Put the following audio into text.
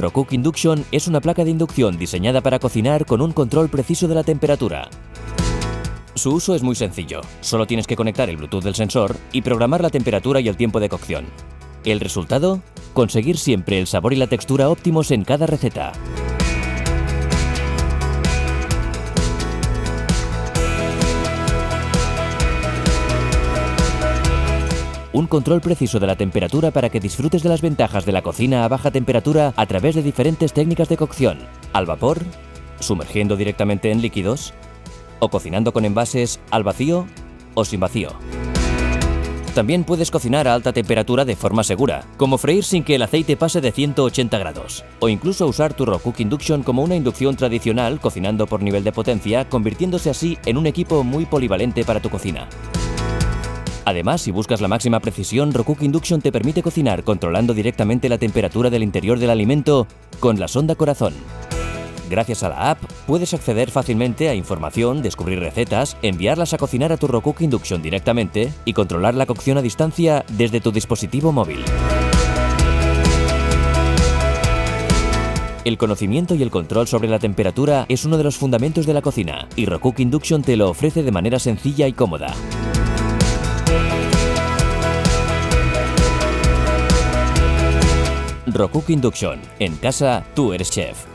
Rocook Induction es una placa de inducción diseñada para cocinar con un control preciso de la temperatura. Su uso es muy sencillo, solo tienes que conectar el Bluetooth del sensor y programar la temperatura y el tiempo de cocción. ¿El resultado? Conseguir siempre el sabor y la textura óptimos en cada receta. Un control preciso de la temperatura para que disfrutes de las ventajas de la cocina a baja temperatura a través de diferentes técnicas de cocción. Al vapor, sumergiendo directamente en líquidos, o cocinando con envases al vacío o sin vacío. También puedes cocinar a alta temperatura de forma segura, como freír sin que el aceite pase de 180 grados, o incluso usar tu Rocook Induction como una inducción tradicional cocinando por nivel de potencia, convirtiéndose así en un equipo muy polivalente para tu cocina. Además, si buscas la máxima precisión, Rocook Induction te permite cocinar controlando directamente la temperatura del interior del alimento con la sonda corazón. Gracias a la app, puedes acceder fácilmente a información, descubrir recetas, enviarlas a cocinar a tu Rocook Induction directamente y controlar la cocción a distancia desde tu dispositivo móvil. El conocimiento y el control sobre la temperatura es uno de los fundamentos de la cocina y Rocook Induction te lo ofrece de manera sencilla y cómoda. Rocook Induction. En casa, tú eres chef.